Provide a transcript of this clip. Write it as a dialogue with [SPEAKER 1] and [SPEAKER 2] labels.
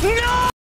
[SPEAKER 1] No!